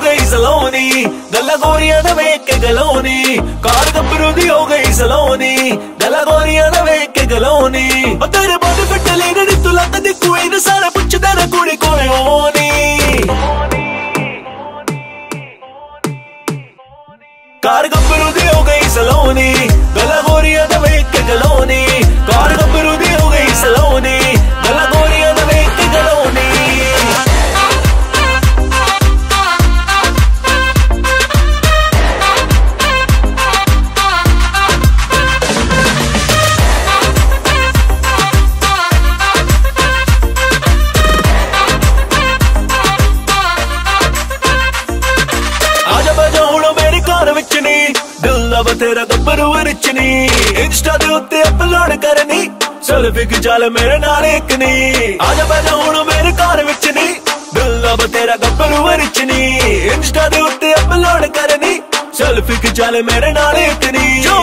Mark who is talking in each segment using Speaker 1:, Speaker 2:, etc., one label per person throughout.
Speaker 1: ਗਈ ਸਲੋਨੀ, ਗੱਲਾਂ ਗੋਰੀਆਂ ਦਾ ਵੇਖ ਕੇ ਗਲੋਨੀ, ਕਾਰ ਗੱਭਰੂ ਦੀ ਹੋ ਗਈ ਸਲੋਨੀ, ਗੱਲਾਂ ਗੋਰੀਆਂ ਦਾ ਵੇਖ ਕੇ ਗਲੋਨੀ। ਦਿਲ ਗੱਭਰੂ ਵਿੱਚ ਨਹੀਂ ਇੰਸਟਾ ਦੇ ਉੱਤੇ ਅਪਲੋਡ ਕਰਨੀ। ਸੈਲਫੀ ਖਿਚਾਲ ਮੇਰੇ ਨਾਲ ਇੱਕ ਨਹੀਂ ਆਜਾ ਬਜਾ ਹੁਣ ਮੇਰੇ ਘਰ ਵਿੱਚ ਨਹੀਂ ਦਿਲ ਦਾ ਬਤੇਰਾ ਗੱਭਰੂ ਵਿੱਚ ਨਹੀਂ ਇੰਸਟਾ ਦੇ ਉੱਤੇ ਅਪਲੋਡ ਕਰਨੀ। ਸੈਲਫੀ ਖਿਚਾਲ ਮੇਰੇ ਨਾਲ ਇੱਕ ਨੀ। ਜੋ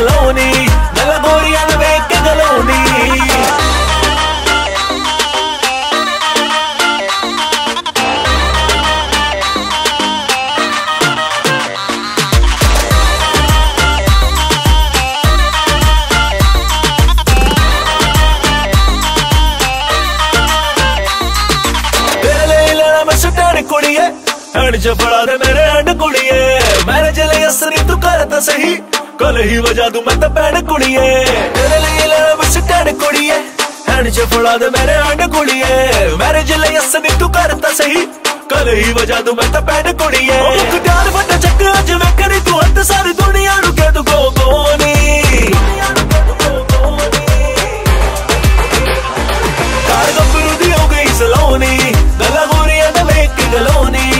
Speaker 1: ਸਲੋਨੀ ਗਲਾ ਗੋਰੀਆਂ ਦਾ ਵੇਖ ਕੇ ਗਲੋਨੀ ਲੈਣਾ ਮੈਂ ਸਟਾਰ ਕੁੜੀਏ ਹਣ ਚ ਦੇ ਮੇਰੇ ਹੰਡ ਕੁੜੀਏ। ਮੇਰੇ ਜਲੇ ਅਸਰੀ ਤੂੰ ਕਰ ਤਾਂ ਸਹੀ। ਕਲਹੀ ਵਜਾ ਦੂ ਮੈਂ ਤਾਂ ਭੈਣ ਕੁੜੀਏ। ਤੇਰੇ ਲਈ ਲੈਣਾ ਬਸ ਟੈਣ ਕੁੜੀਏ। ਹੈਂਡ ਚ ਫੜਾ ਦੇ ਮੇਰੇ ਹੰਡ ਕੁੜੀਏ ਮੈਰਿਜ ਲਈ ਅਸਨੀ ਤੂੰ ਕਰ ਤਾਂ ਸਹੀ। ਕਲਹੀ ਵਜਾ ਦੂ ਮੈਂ ਤਾਂ ਭੈਣ ਕੁੜੀਏ। ਉਹ ਮੁੱਕ ਪਿਆਰ ਵੱਡਾ ਚੱਕ, ਅੱਜ ਵੇਖਣੀ ਤੂੰ ਅੰਤ ਸਾਰੀ ਦੁਨੀਆ ਨੂੰ ਕਹਿ ਦੂ ਗੋ ਗੋ ਕਾਰ ਗੱਭਰੂ ਦੀ ਹੋ ਗਈ ਸਲੋਨੀ ਗਲਾ ਗੋਰੀਆਂ ਦਾ ਵੇਖ ਗਲੋਨੀ